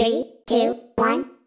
Three, two, one.